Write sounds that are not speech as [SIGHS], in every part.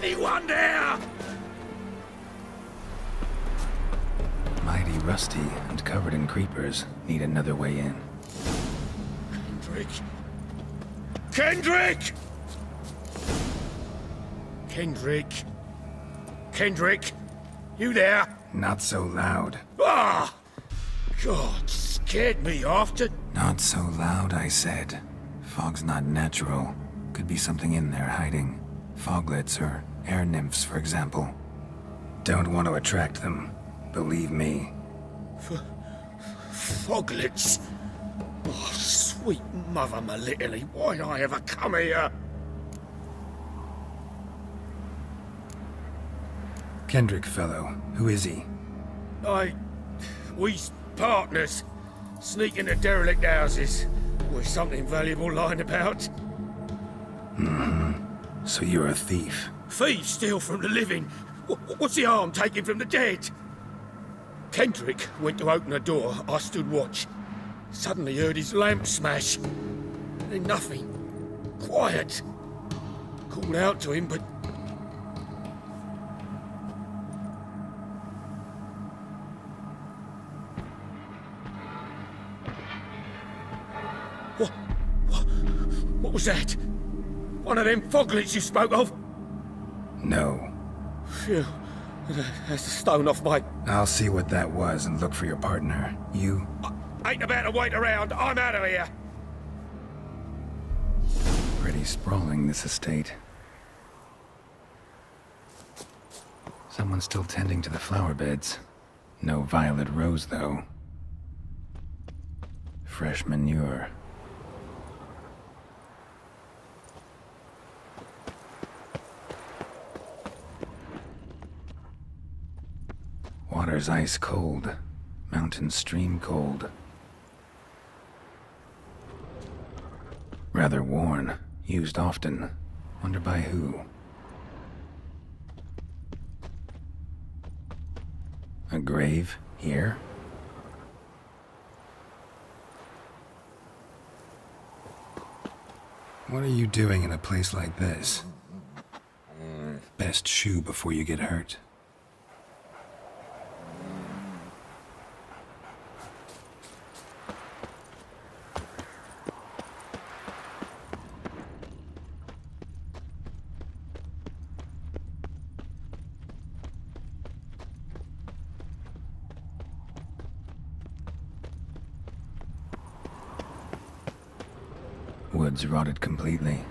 Anyone there? Mighty rusty and covered in creepers. Need another way in. Kendrick. Kendrick! Kendrick. Kendrick. You there? Not so loud. Ah! God, scared me after. Not so loud, I said. Fog's not natural. Could be something in there hiding. Foglets or air nymphs, for example. Don't want to attract them. Believe me. Foglets. Oh, sweet mother Melitele, why'd I ever come here? Kendrick fellow. Who is he? I... We's partners. Sneak into derelict houses. With something valuable lying about. Mm-hmm. So you're a thief. Thieves steal from the living. What's the harm taken from the dead? Kendrick went to open a door. I stood watch. Suddenly heard his lamp smash. Then nothing. Quiet. Called out to him, but... What? What, what was that? One of them foglets you spoke of? No. Phew. That's the stone off my... I'll see what that was and look for your partner. You... I ain't about to wait around. I'm out of here. Pretty sprawling, this estate. Someone's still tending to the flower beds. No violet rose, though. Fresh manure. Water's ice cold. Mountain stream cold. Rather worn. Used often. Wonder by who. A grave here? What are you doing in a place like this? Best shoo before you get hurt. Rotted completely.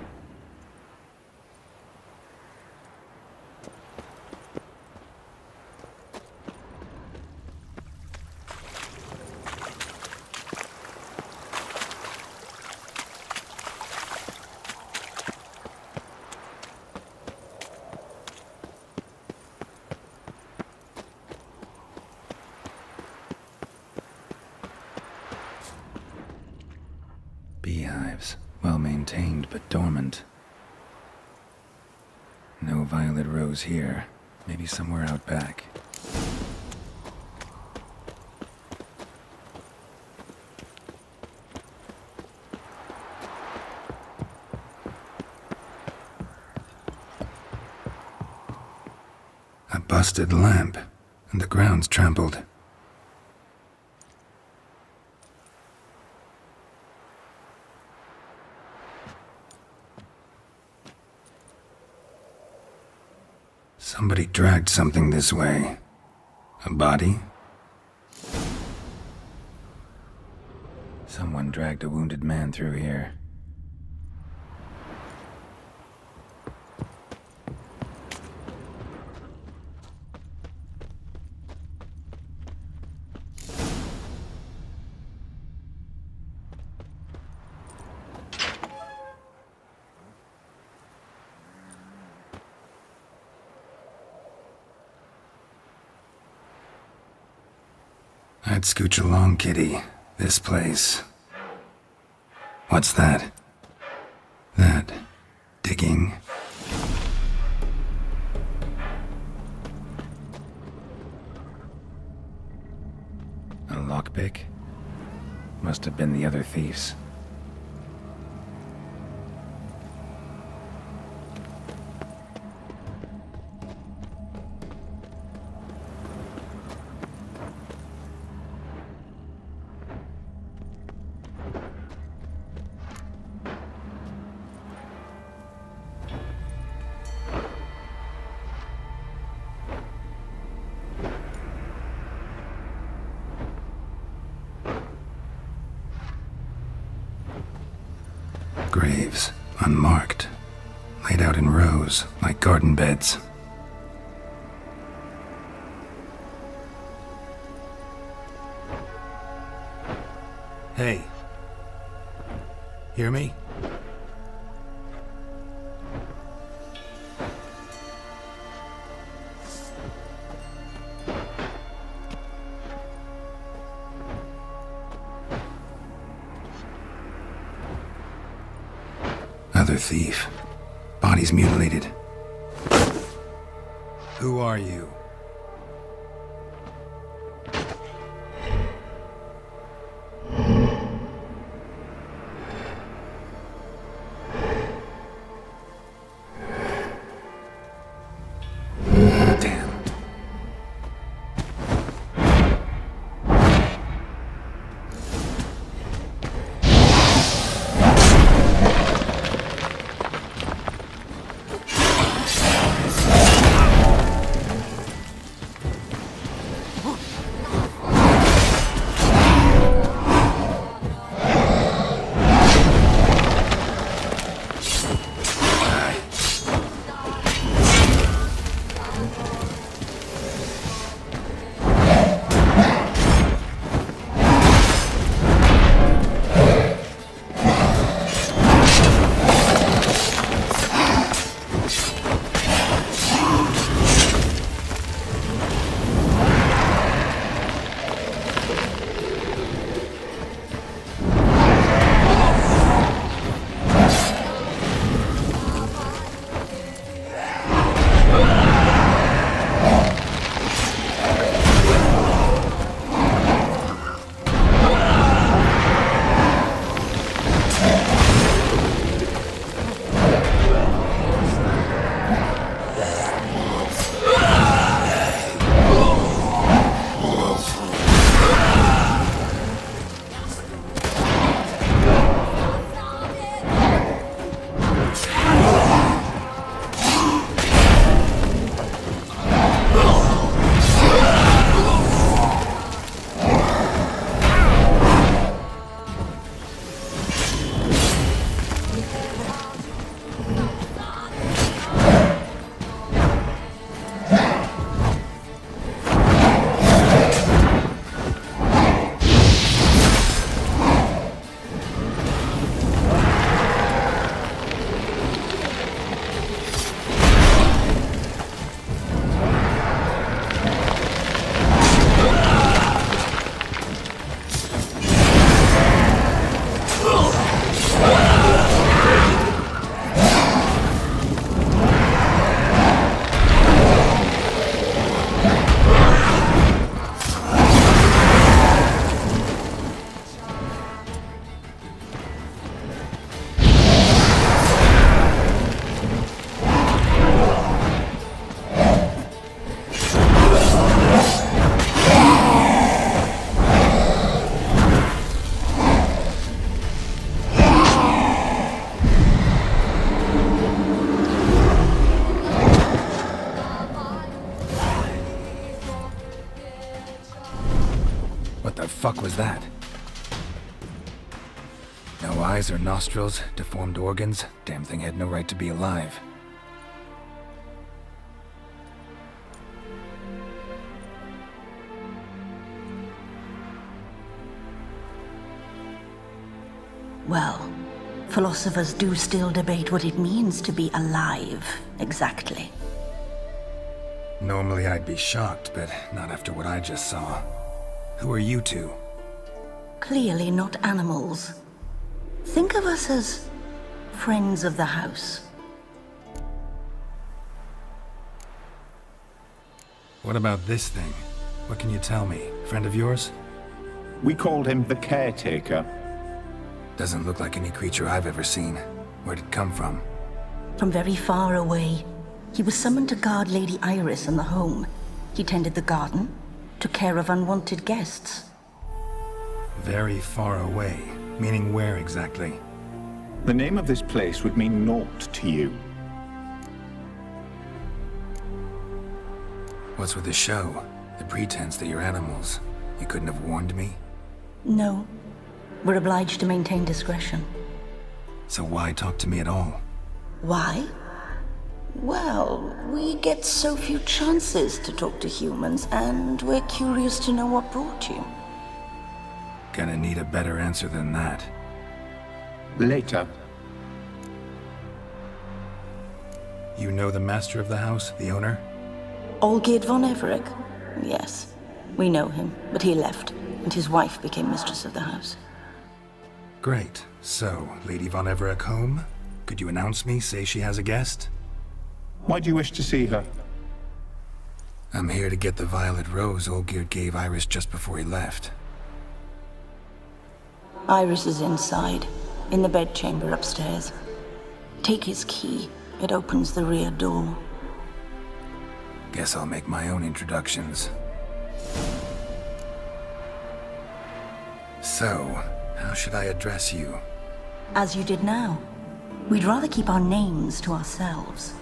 Beehives. Well maintained, but dormant. No rose here. Maybe somewhere out back. A busted lamp, and the ground's trampled. Somebody dragged something this way. A body? Someone dragged a wounded man through here. I'd scooch along, kitty. This place. What's that? That. Digging. A lockpick? Must have been the other thieves. Another thief. Body's mutilated. Who are you? Eyes or nostrils, deformed organs. Damn thing had no right to be alive. Well, philosophers do still debate what it means to be alive, exactly. Normally I'd be shocked, but not after what I just saw. Who are you two? Clearly not animals. Think of us as friends of the house. What about this thing? What can you tell me? Friend of yours? We called him the Caretaker. Doesn't look like any creature I've ever seen. Where'd it come from? From very far away, he was summoned to guard Lady Iris and the home. He tended the garden, took care of unwanted guests. Very far away. Meaning where exactly? The name of this place would mean naught to you. What's with the show? The pretense that you're animals. You couldn't have warned me? No, we're obliged to maintain discretion. So why talk to me at all? Why? Well, we get so few chances to talk to humans, and we're curious to know what brought you. Gonna need a better answer than that. Later. You know the master of the house, the owner? Olgierd von Everec? Yes. We know him, but he left, and his wife became mistress of the house. Great. So, Lady von Everec home? Could you announce me, say she has a guest? Why do you wish to see her? I'm here to get the violet rose Olgierd gave Iris just before he left. Iris is inside, in the bedchamber upstairs. Take his key. It opens the rear door. Guess I'll make my own introductions. So, how should I address you? As you did now. We'd rather keep our names to ourselves.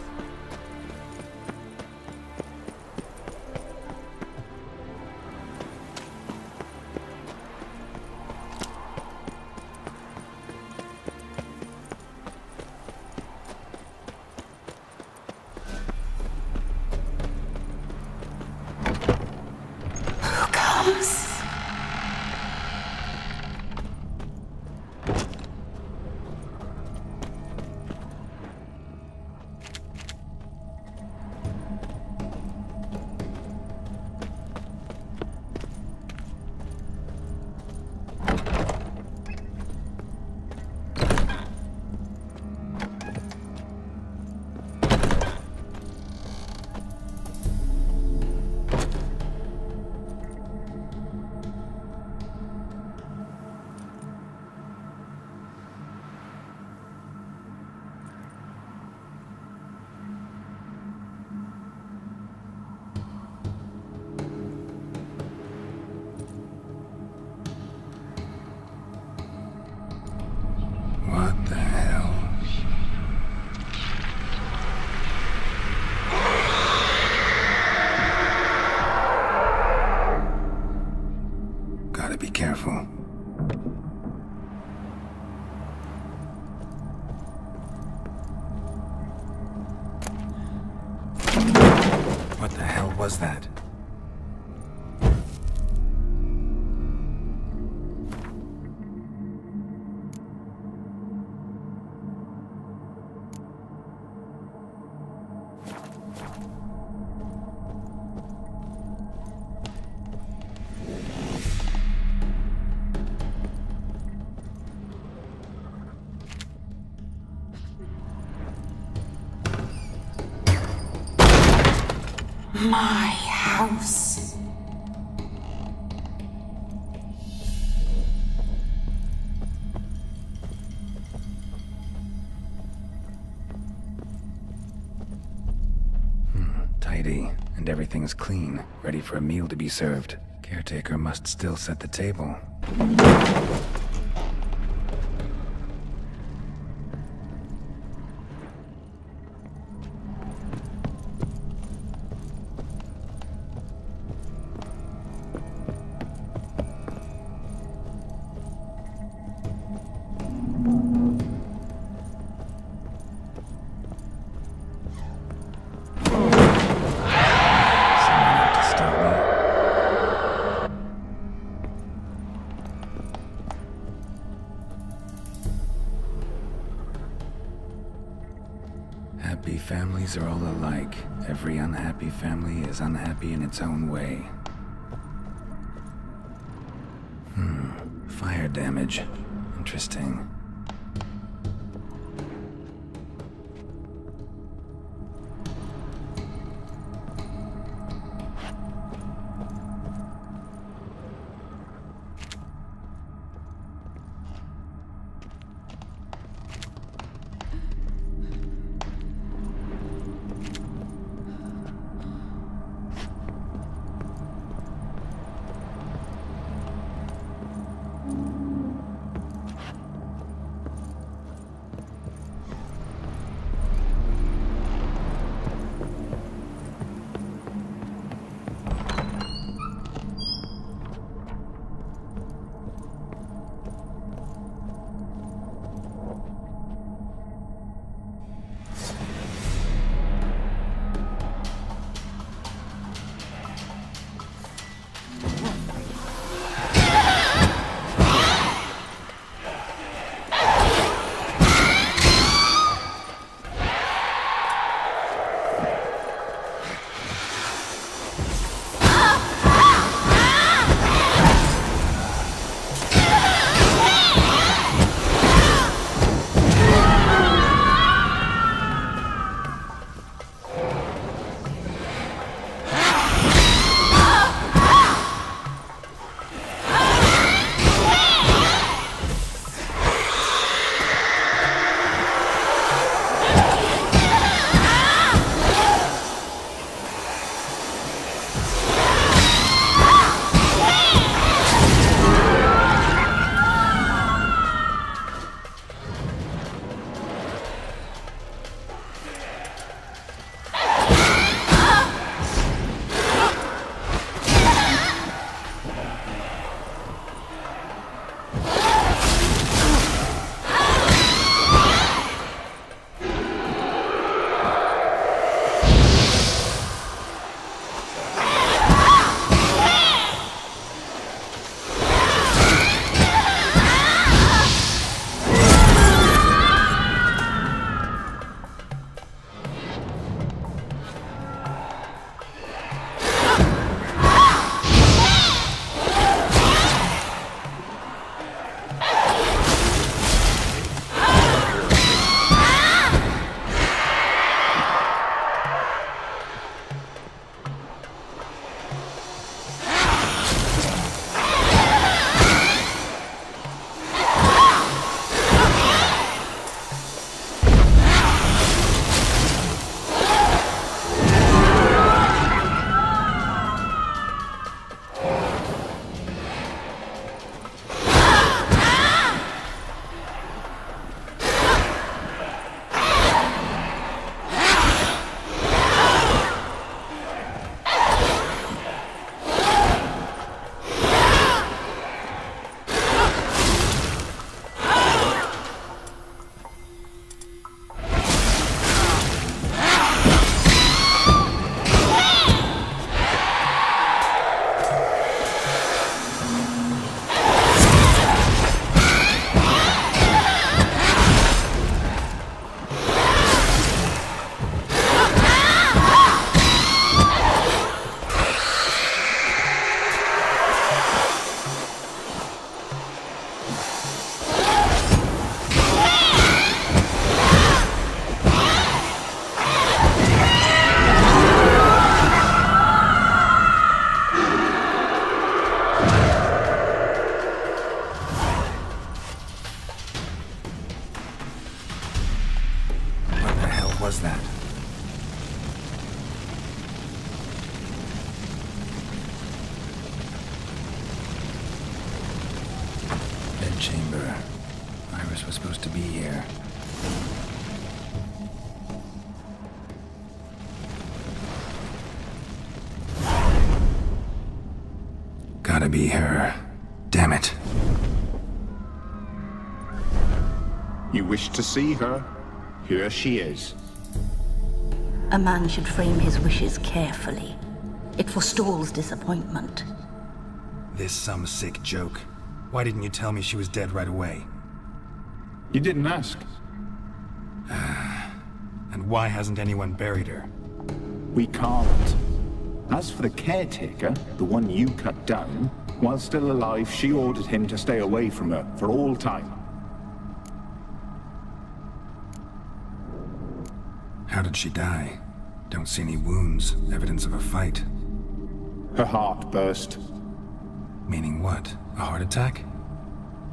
My house. Hmm, tidy, and everything's clean, ready for a meal to be served. Caretaker must still set the table. Alike. Every unhappy family is unhappy in its own way. Hmm. Fire damage. Interesting. To see her? Here she is. A man should frame his wishes carefully. It forestalls disappointment. This some sick joke. Why didn't you tell me she was dead right away? You didn't ask. [SIGHS] And why hasn't anyone buried her? We can't. As for the caretaker, the one you cut down, while still alive, she ordered him to stay away from her for all time. How did she die? Don't see any wounds, evidence of a fight. Her heart burst. Meaning what? A heart attack?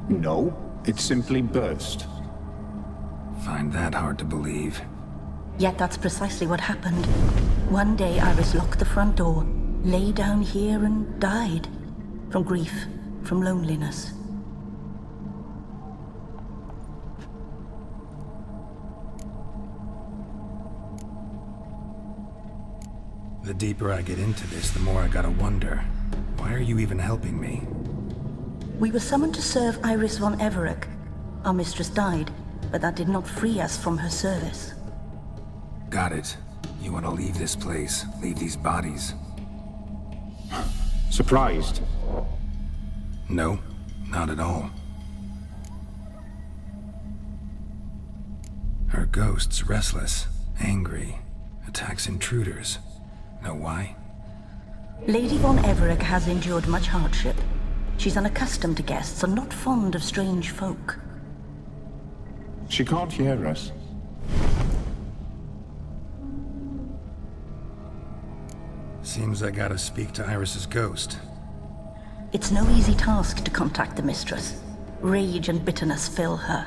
No, it simply burst. Find that hard to believe. Yet that's precisely what happened. One day Iris locked the front door, lay down here and died. From grief, from loneliness. The deeper I get into this, the more I gotta wonder. Why are you even helping me? We were summoned to serve Iris von Everec. Our mistress died, but that did not free us from her service. Got it. You want to leave this place, leave these bodies. [GASPS] Surprised? No, not at all. Her ghost's restless, angry, attacks intruders. Know why? Lady von Everec has endured much hardship. She's unaccustomed to guests and not fond of strange folk. She can't hear us. Seems I gotta speak to Iris's ghost. It's no easy task to contact the mistress. Rage and bitterness fill her.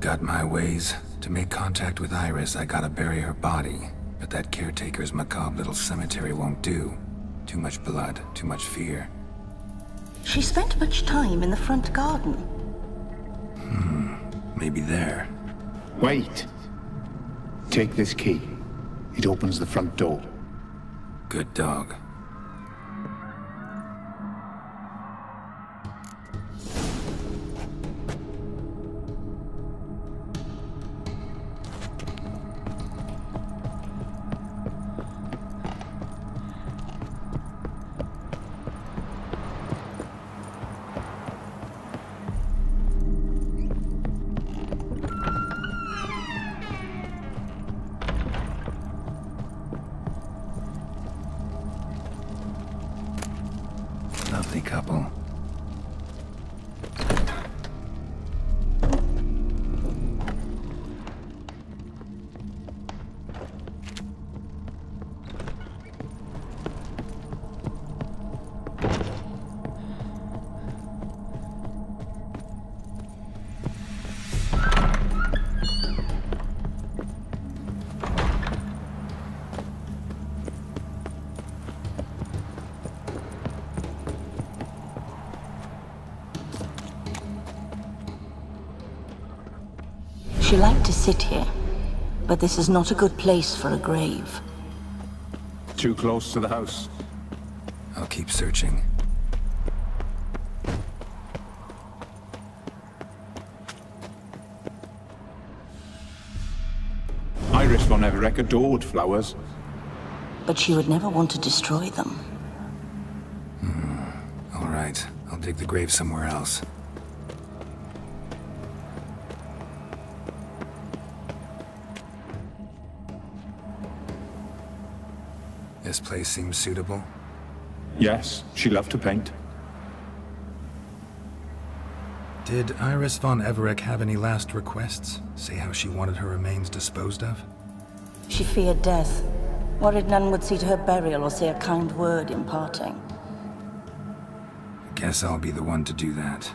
Got my ways. To make contact with Iris, I gotta bury her body. But that caretaker's macabre little cemetery won't do. Too much blood, too much fear. She spent much time in the front garden. Hmm, maybe there. Wait. Take this key. It opens the front door. Good dog. She like to sit here, but this is not a good place for a grave. Too close to the house. I'll keep searching. Iris von Everec adored flowers. But she would never want to destroy them. Hmm. All right, I'll dig the grave somewhere else. This place seems suitable. Yes, she loved to paint. Did Iris von Everec have any last requests? Say how she wanted her remains disposed of? She feared death, worried none would see to her burial or say a kind word in parting. Guess I'll be the one to do that.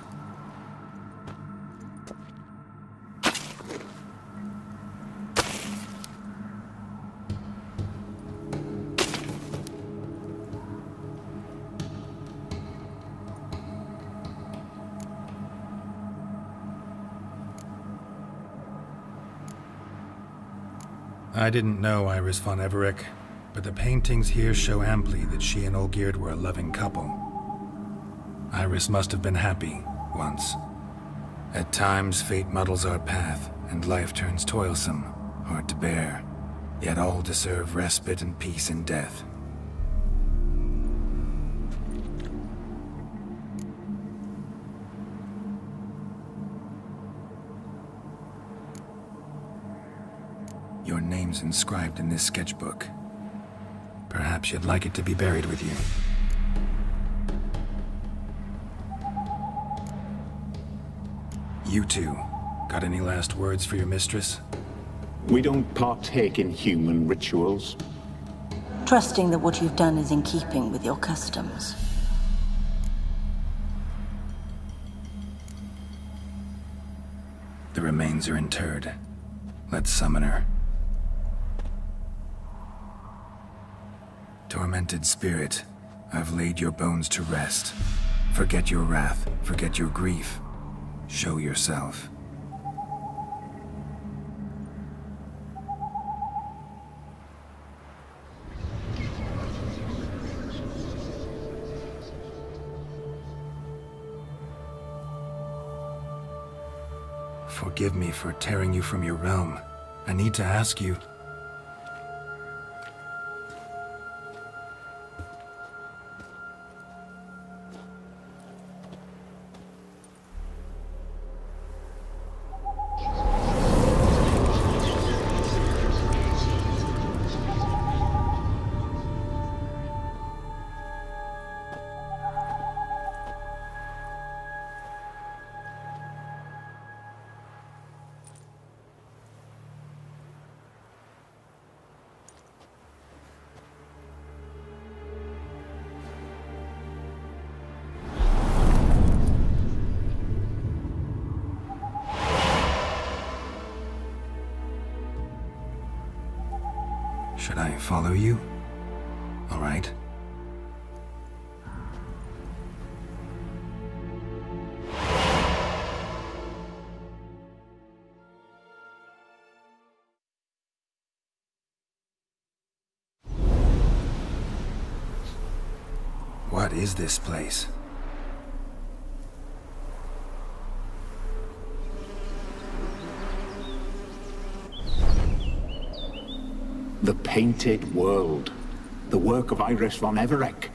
I didn't know Iris von Everec, but the paintings here show amply that she and Olgierd were a loving couple. Iris must have been happy, once. At times, fate muddles our path, and life turns toilsome, hard to bear. Yet all deserve respite and peace in death. Name's inscribed in this sketchbook. Perhaps you'd like it to be buried with you. You two, got any last words for your mistress? We don't partake in human rituals. Trusting that what you've done is in keeping with your customs. The remains are interred. Let's summon her. Tormented spirit, I've laid your bones to rest. Forget your wrath, forget your grief. Show yourself. Forgive me for tearing you from your realm. I need to ask you... is this place? The Painted World. The work of Iris von Everec.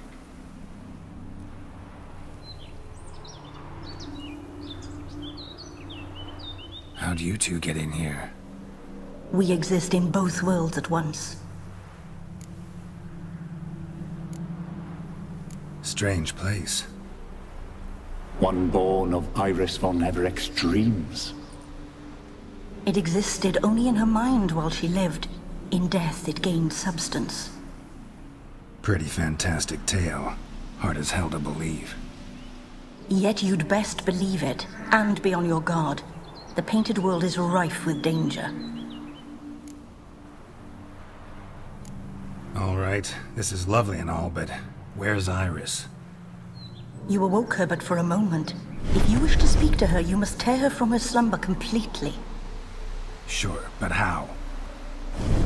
How'd you two get in here? We exist in both worlds at once. Strange place. One born of Iris von Everec's dreams. It existed only in her mind while she lived. In death, it gained substance. Pretty fantastic tale. Hard as hell to believe. Yet you'd best believe it, and be on your guard. The painted world is rife with danger. All right, this is lovely and all, but where's Iris? You awoke her but for a moment. If you wish to speak to her, you must tear her from her slumber completely. Sure, but how?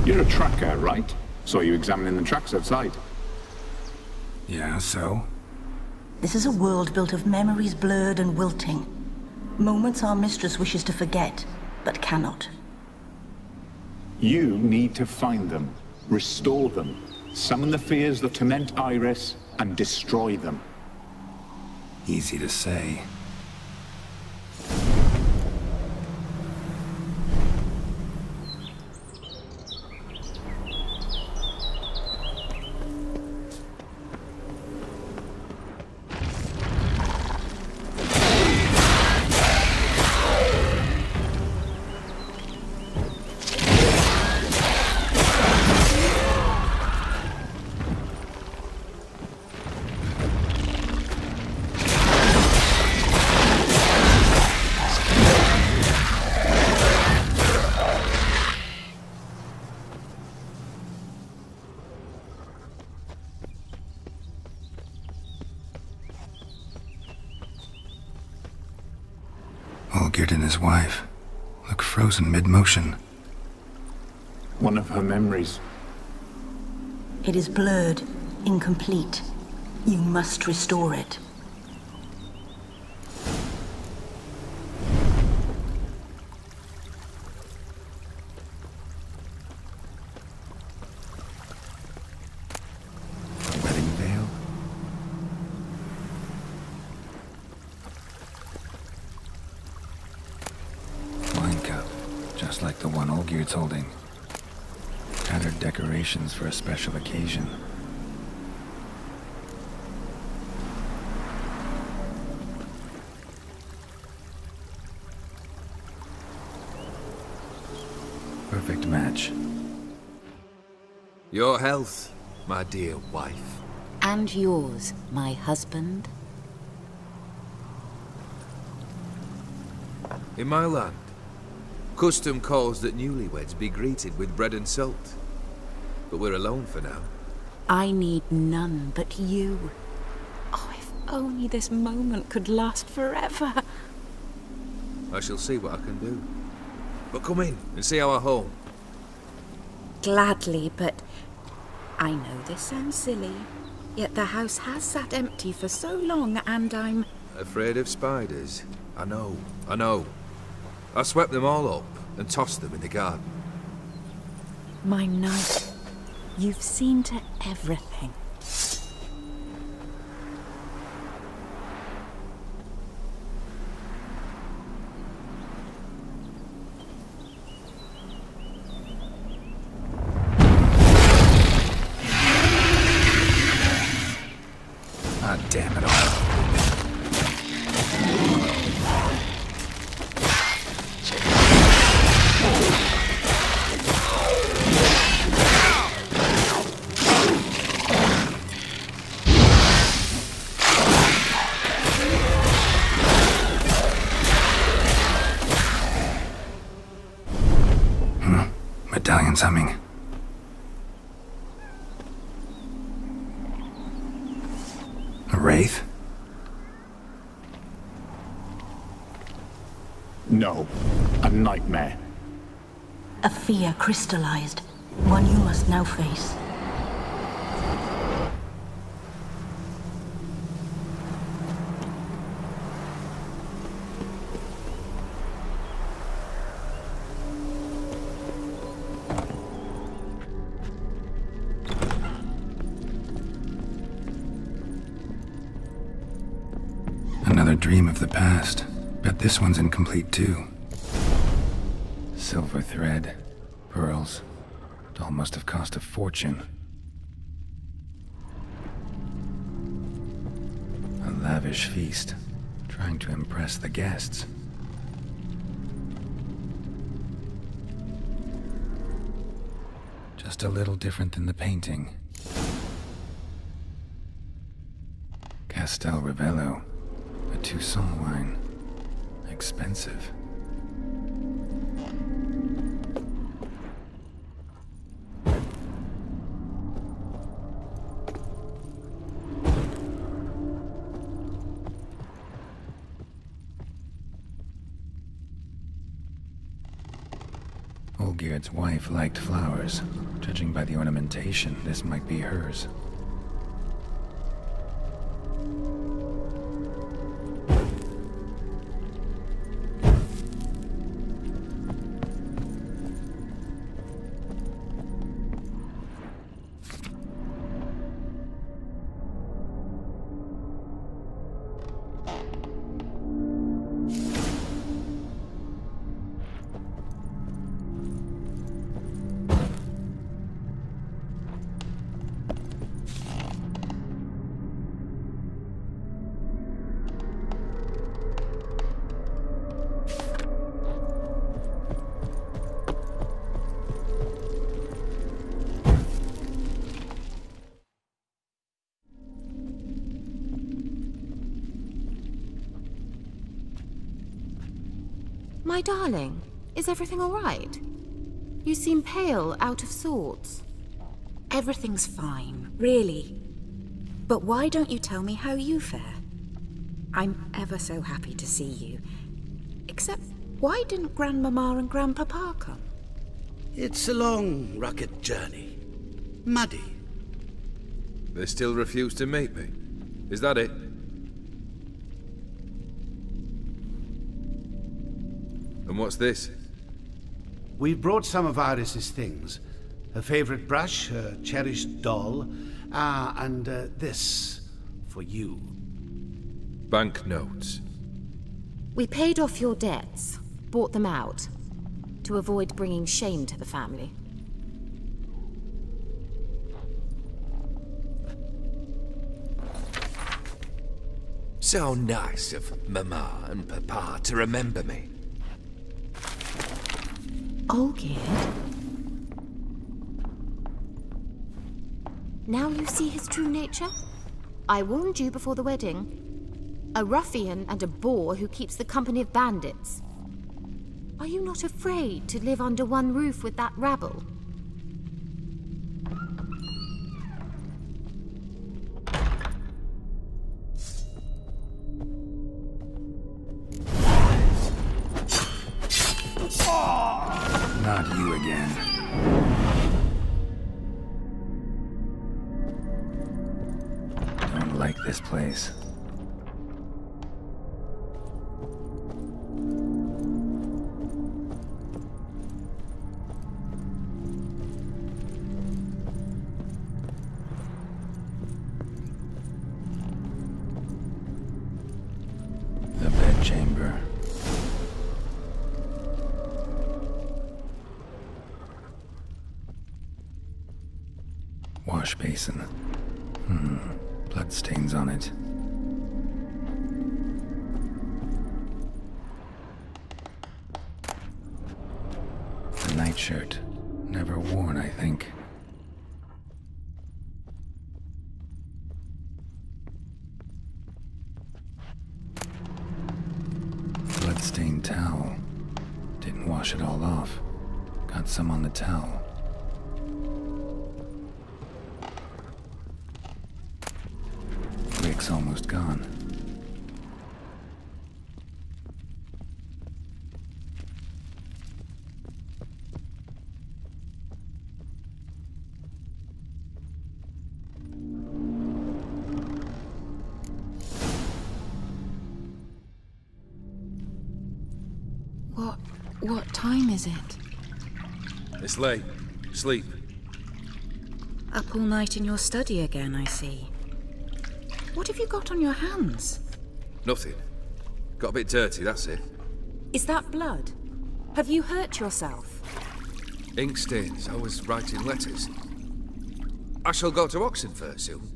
You're a tracker, right? Saw you examining the tracks outside. Yeah, so? This is a world built of memories blurred and wilting. Moments our mistress wishes to forget, but cannot. You need to find them, restore them, summon the fears that torment Iris, and destroy them. Easy to say. Frozen mid-motion. One of her memories. It is blurred, incomplete. You must restore it. Decorations for a special occasion. Perfect match. Your health, my dear wife. And yours, my husband. In my land, custom calls that newlyweds be greeted with bread and salt. But we're alone for now. I need none but you. Oh, if only this moment could last forever. I shall see what I can do. But come in and see our home. Gladly, but I know this sounds silly. Yet the house has sat empty for so long, and I'm. Afraid of spiders? I know, I know. I swept them all up and tossed them in the garden. My knight. You've seen to everything. Fear crystallized. One you must now face. Another dream of the past. but this one's incomplete too. Silver thread, pearls. It all must have cost a fortune. A lavish feast, trying to impress the guests. Just a little different than the painting. Castel Ravello, a Toussaint wine. Expensive. Olgierd's wife liked flowers. Judging by the ornamentation, this might be hers. Darling, is everything all right? You seem pale, out of sorts. Everything's fine, really. But why don't you tell me how you fare? I'm ever so happy to see you. Except, why didn't Grandmama and Grandpapa come? It's a long, rugged journey. Muddy. They still refuse to meet me. Is that it? What's this? We've brought some of Iris's things. Her favorite brush, her cherished doll, ah, and uh, this for you. Banknotes. We paid off your debts, bought them out, to avoid bringing shame to the family. So nice of Mama and Papa to remember me. Olgierd? Now you see his true nature? I warned you before the wedding. A ruffian and a boor who keeps the company of bandits. Are you not afraid to live under one roof with that rabble? What... what time is it? It's late. Sleep. Up all night in your study again, I see. What have you got on your hands? Nothing. Got a bit dirty, that's it. Is that blood? Have you hurt yourself? Ink stains. I was writing letters. I shall go to Oxenfurt soon.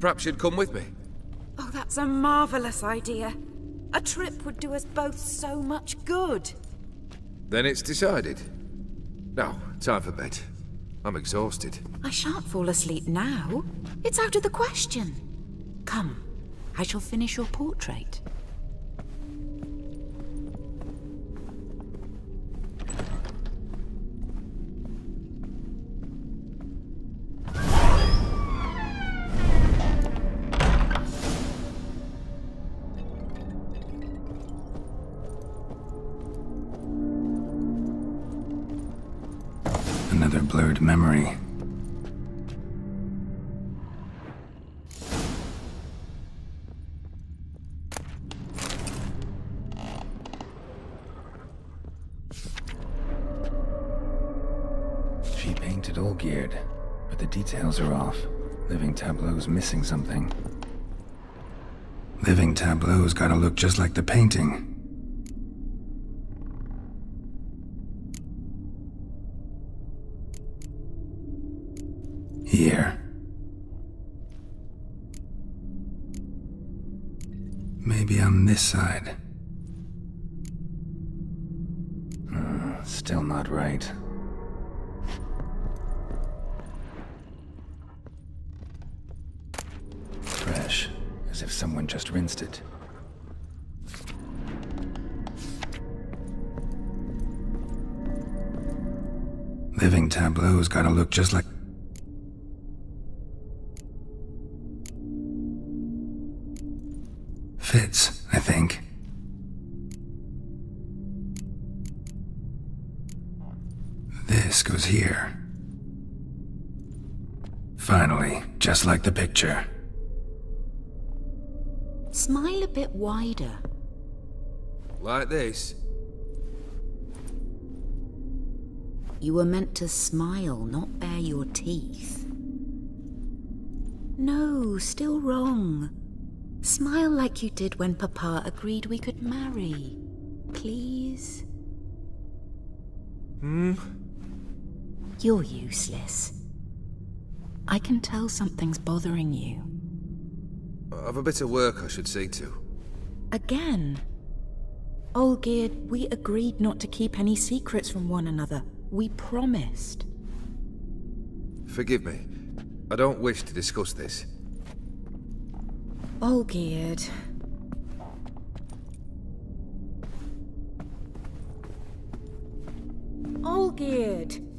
Perhaps you'd come with me. Oh, that's a marvelous idea. A trip would do us both so much good. Then it's decided. Now, time for bed. I'm exhausted. I shan't fall asleep now. It's out of the question. Come, I shall finish your portrait. Something. Living Tableau's gotta look just like the painting. Here. Maybe on this side. Hmm, still not right. Just rinsed it. Living tableau's gotta look just like. Fits, I think. This goes here. Finally, just like the picture. Bit wider. Like this? You were meant to smile, not bare your teeth. No, still wrong. Smile like you did when Papa agreed we could marry. Please? Hmm? You're useless. I can tell something's bothering you. I've a bit of work I should see to. Again? Olgierd, we agreed not to keep any secrets from one another. We promised. Forgive me. I don't wish to discuss this. Olgierd. Olgierd!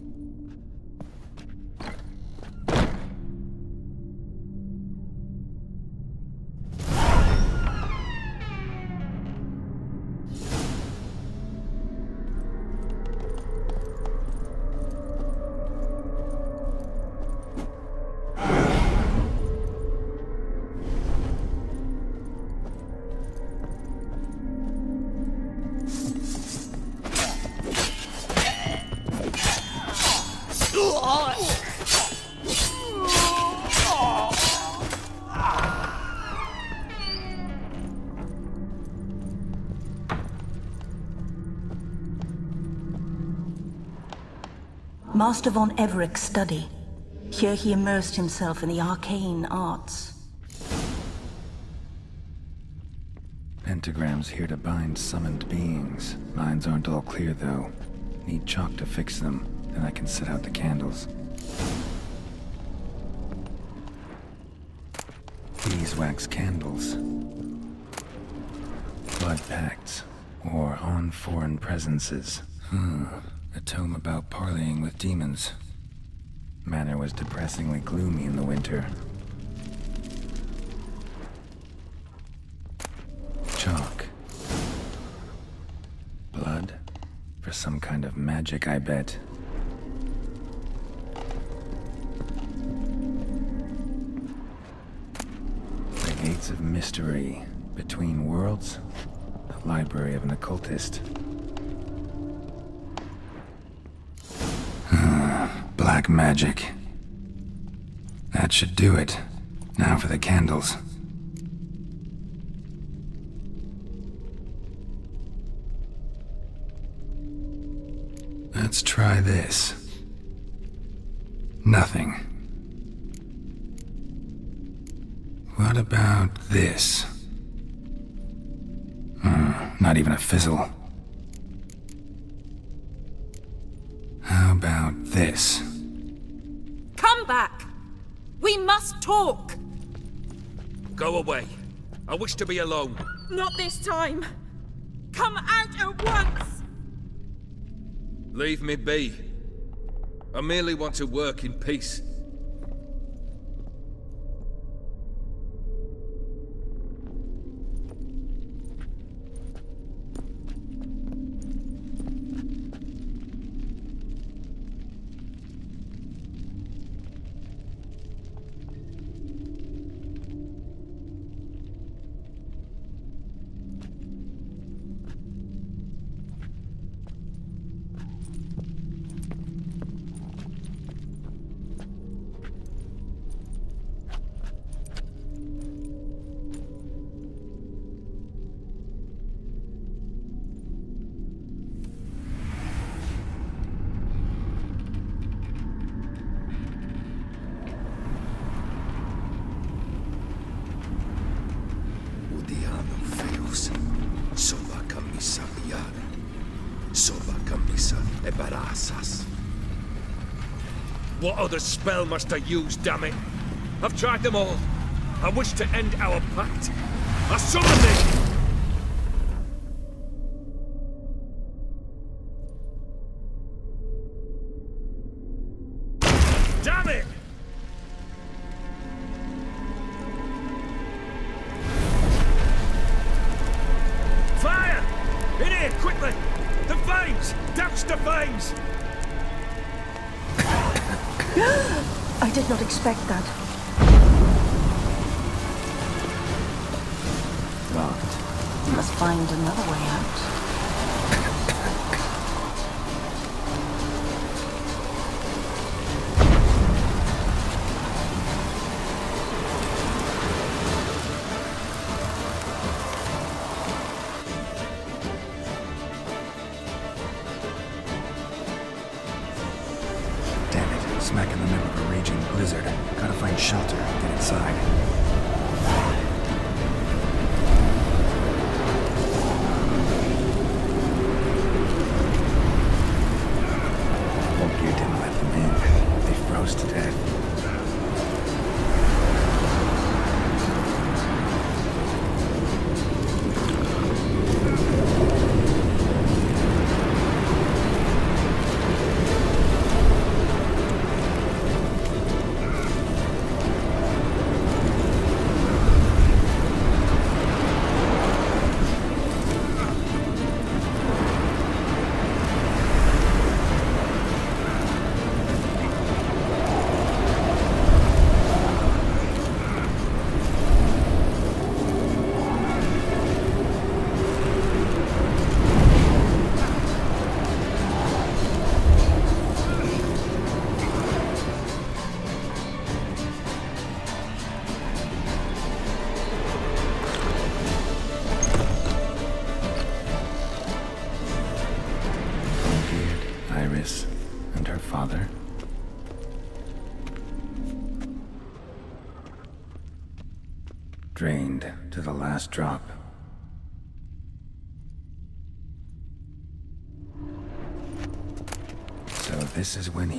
Master von Everec's study. Here he immersed himself in the arcane arts. Pentagrams here to bind summoned beings. Lines aren't all clear, though. Need chalk to fix them, then I can set out the candles. Beeswax candles. Blood pacts. Or on foreign presences. Hmm. A tome about parleying with demons. Manor was depressingly gloomy in the winter. Chalk. Blood? For some kind of magic, I bet. The Gates of Mystery. Between Worlds? The Library of an Occultist. Magic. That should do it. Now for the candles. Let's try this. Nothing. What about this? Hmm, not even a fizzle. How about this? Away. I wish to be alone. Not this time! Come out at once! Leave me be. I merely want to work in peace. What other spell must I use, damn it? I've tried them all. I wish to end our pact. I summon thee! They froze to death.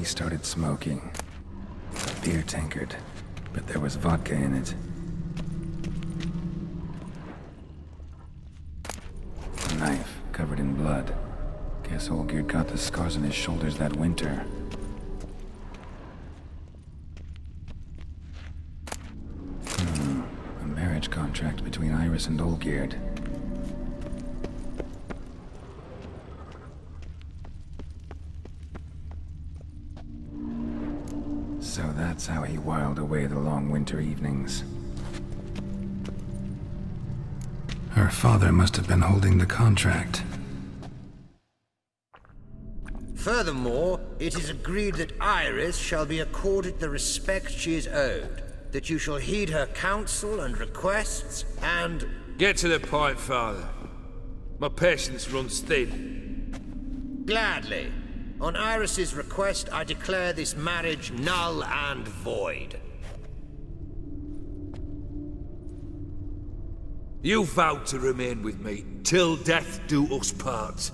Started smoking. A beer tankard, but there was vodka in it. A knife covered in blood. Guess Olgierd got the scars on his shoulders that winter. Hmm, a marriage contract between Iris and Olgierd. That's how he whiled away the long winter evenings. Her father must have been holding the contract. Furthermore, it is agreed that Iris shall be accorded the respect she is owed, that you shall heed her counsel and requests, and Get to the point, Father. My patience runs thin. gladly, on Iris's request, I declare this marriage null and void. You vowed to remain with me till death do us part.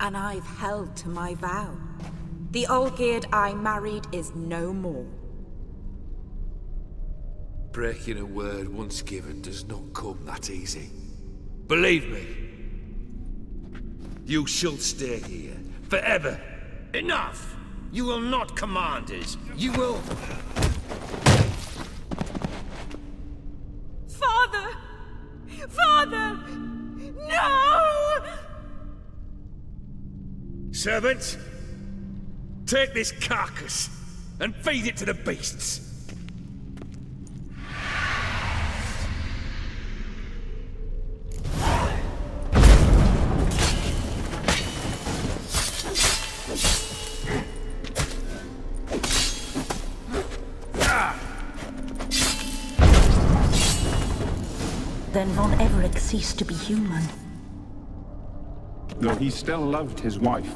And I've held to my vow. The Olgierd I married is no more. Breaking a word once given does not come that easy. Believe me. You shall stay here forever. Enough! You will not command us. You will. Father! Father! No! Servants, take this carcass and feed it to the beasts. Von Everec ceased to be human. Though he still loved his wife.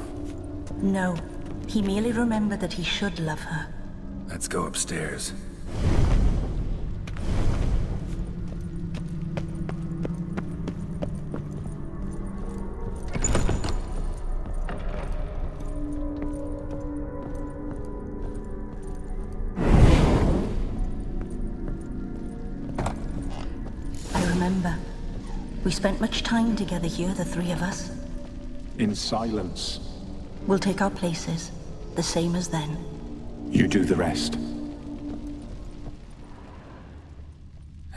No, he merely remembered that he should love her. Let's go upstairs. spent much time together here, the three of us. In silence. We'll take our places, the same as then. You do the rest.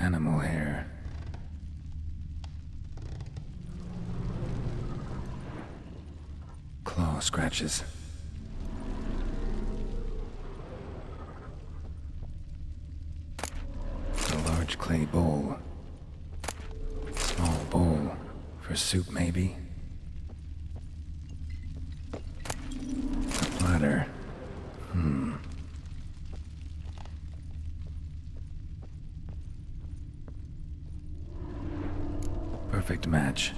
Animal hair. Claw scratches. A large clay bowl. Soup, maybe? A platter. Hmm. Perfect match.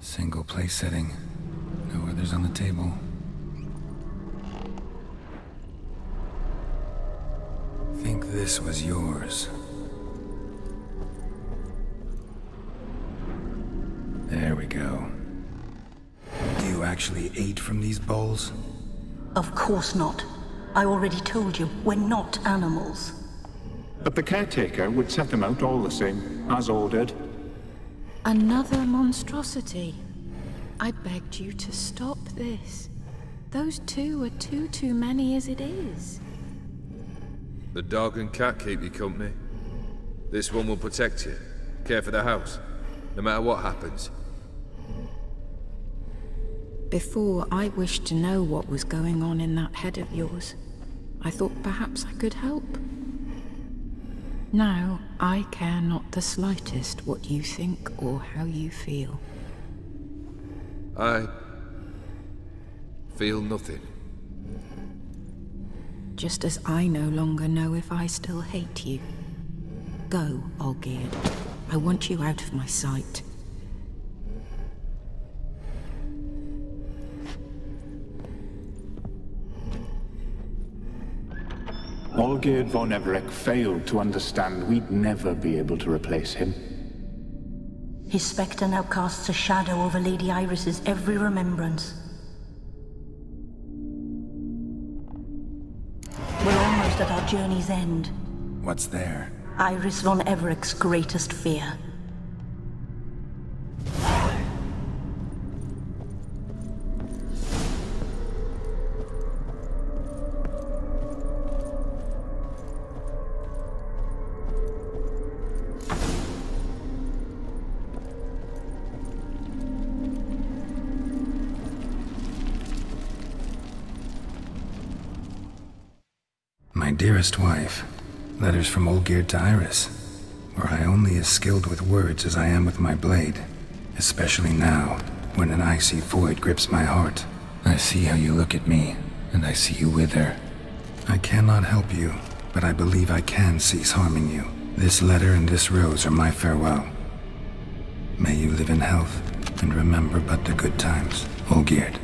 Single place setting. No others on the table. Think this was yours. Actually eat from these bowls? Of course not. I already told you, we're not animals. But the caretaker would set them out all the same, as ordered. Another monstrosity. I begged you to stop this. Those two are too too many as it is. The dog and cat keep you company. This one will protect you, care for the house, no matter what happens. Before I wished to know what was going on in that head of yours. I thought perhaps I could help. Now, I care not the slightest what you think or how you feel. I... feel nothing. Just as I no longer know if I still hate you. Go, Olgierd. I want you out of my sight. Olgierd von Everec failed to understand we'd never be able to replace him. His spectre now casts a shadow over Lady Iris's every remembrance. We're almost at our journey's end. What's there? Iris von Everec's greatest fear. Dearest wife. Letters from Olgierd to Iris. Were I only as skilled with words as I am with my blade. Especially now, when an icy void grips my heart. I see how you look at me, and I see you wither. I cannot help you, but I believe I can cease harming you. This letter and this rose are my farewell. May you live in health, and remember but the good times. Olgierd.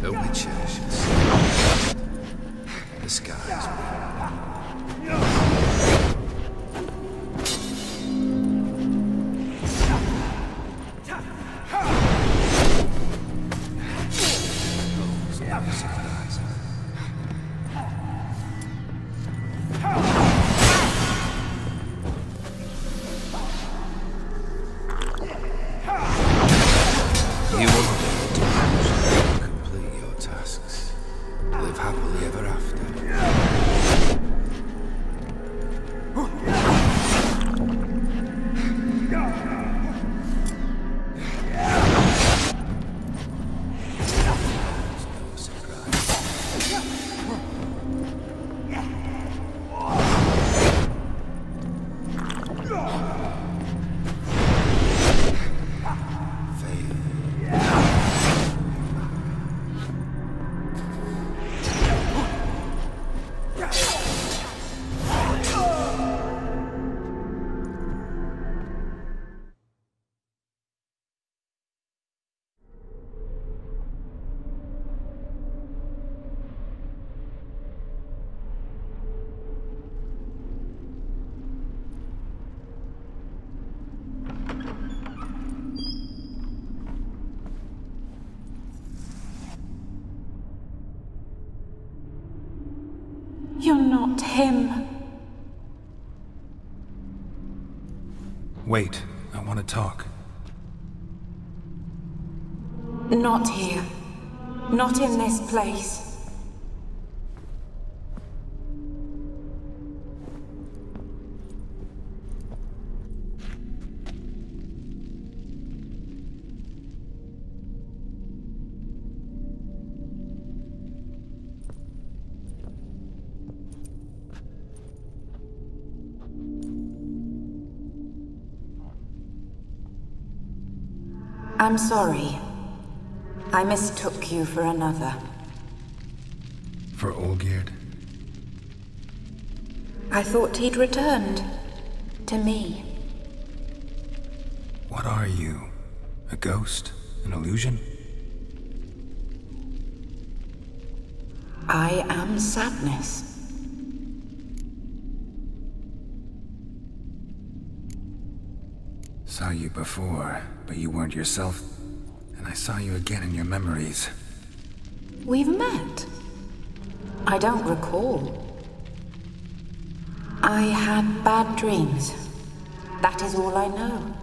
The Witcher, the sky. Not him. Wait, I want to talk. Not here. Not in this place. I'm sorry. I mistook you for another. For Olgierd? I thought he'd returned. To me. What are you? A ghost? An illusion? I am sadness. Saw you before, but you weren't yourself. And I saw you again in your memories. We've met. I don't recall. I had bad dreams. That is all I know.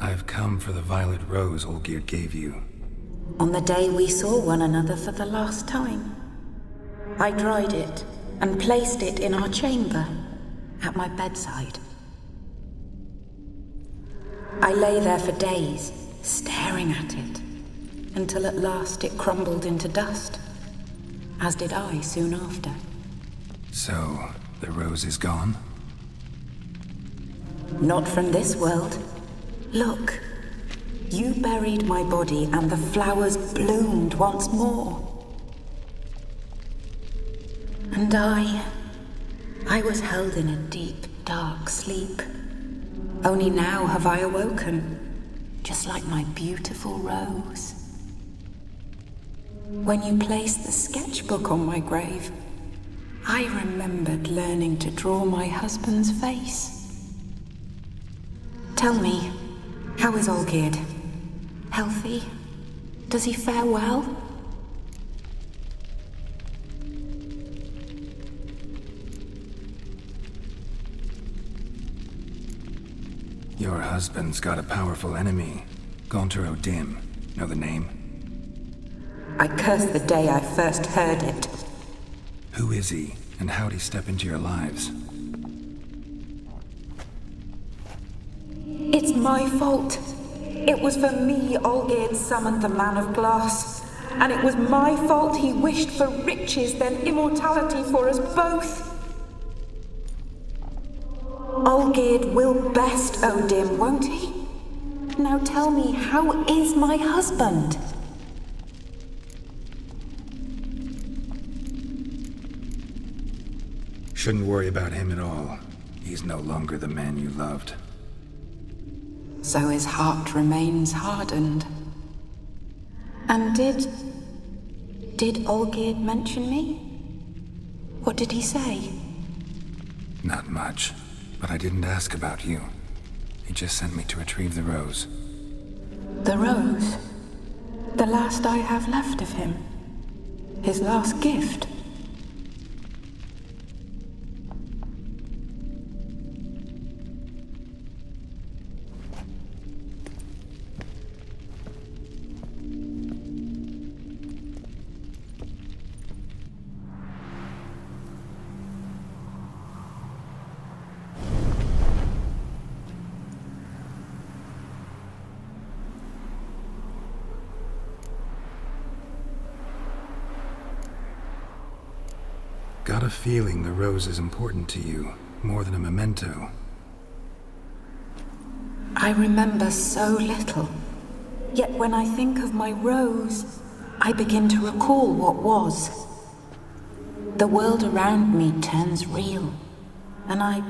I've come for the violet rose Olgierd gave you. On the day we saw one another for the last time, I dried it and placed it in our chamber at my bedside. I lay there for days, staring at it, until at last it crumbled into dust, as did I soon after. So, the rose is gone? Not from this world. Look. You buried my body and the flowers bloomed once more. And I... I was held in a deep, dark sleep. Only now have I awoken, just like my beautiful rose. When you placed the sketchbook on my grave, I remembered learning to draw my husband's face. Tell me, how is Olgierd? Healthy? Does he fare well? Your husband's got a powerful enemy. Gaunter O'Dim. Know the name? I curse the day I first heard it. Who is he, and how'd he step into your lives? It's my fault. It was for me Olgierd summoned the Man of Glass. And it was my fault he wished for riches, then immortality for us both. Best O'Dim, won't he? Now tell me, how is my husband? Shouldn't worry about him at all. He's no longer the man you loved. So his heart remains hardened. And did... Did Olgierd mention me? What did he say? Not much, but I didn't ask about you. He just sent me to retrieve the rose. The rose? The last I have left of him? His last gift? Feeling the rose is important to you, more than a memento. I remember so little. Yet when I think of my rose, I begin to recall what was. The world around me turns real, and I.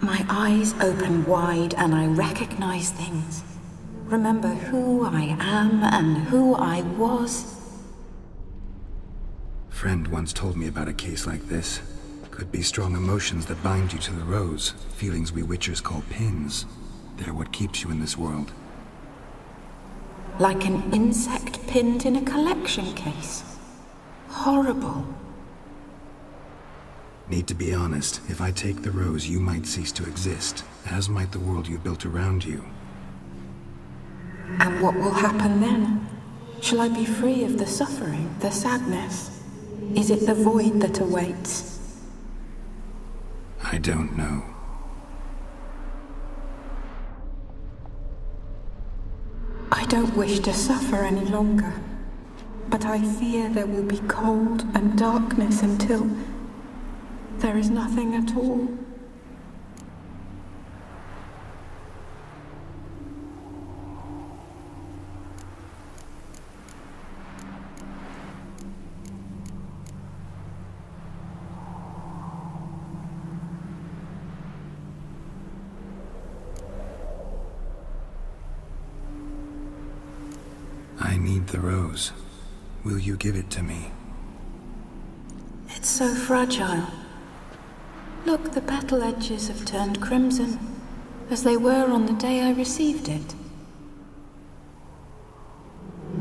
My eyes open wide and I recognize things. Remember who I am and who I was. Friend once told me about a case like this. Could be strong emotions that bind you to the rose, feelings we witchers call pins. They're what keeps you in this world. Like an insect pinned in a collection case. horrible. Need to be honest. If I take the rose, you might cease to exist, as might the world you built around you. And what will happen then? Shall I be free of the suffering, the sadness? Is it the void that awaits? I don't know. I don't wish to suffer any longer. But I fear there will be cold and darkness until there is nothing at all. I need the rose. Will you give it to me? It's so fragile. Look, the petal edges have turned crimson, as they were on the day I received it.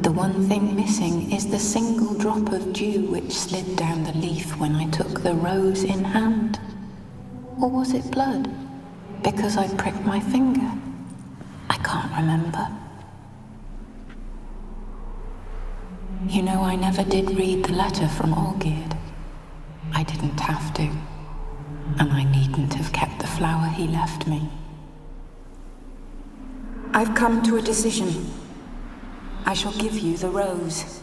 The one thing missing is the single drop of dew which slid down the leaf when I took the rose in hand. Or was it blood? Because I pricked my finger. I can't remember. You know, I never did read the letter from Olgierd. I didn't have to. And I needn't have kept the flower he left me. I've come to a decision. I shall give you the rose.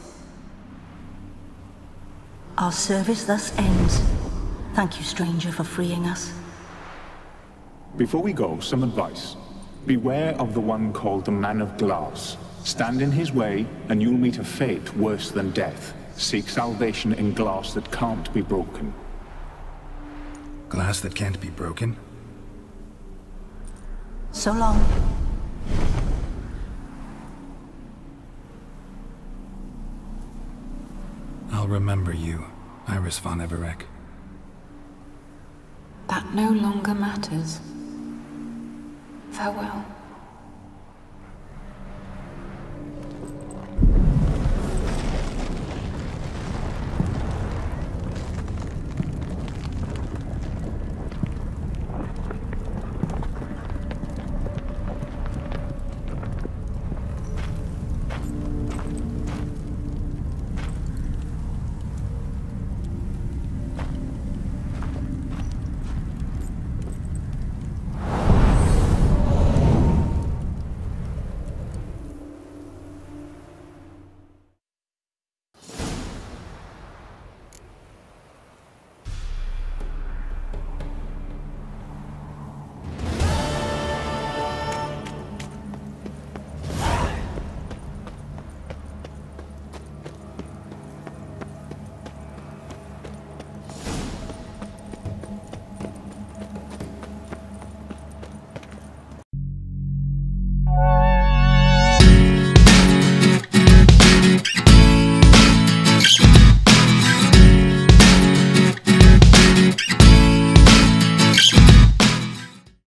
Our service thus ends. Thank you, stranger, for freeing us. Before we go, some advice. Beware of the one called the Man of Glass. Stand in his way, and you'll meet a fate worse than death. Seek salvation in glass that can't be broken. Glass that can't be broken? So long. I'll remember you, Iris von Everec. That no longer matters. Farewell.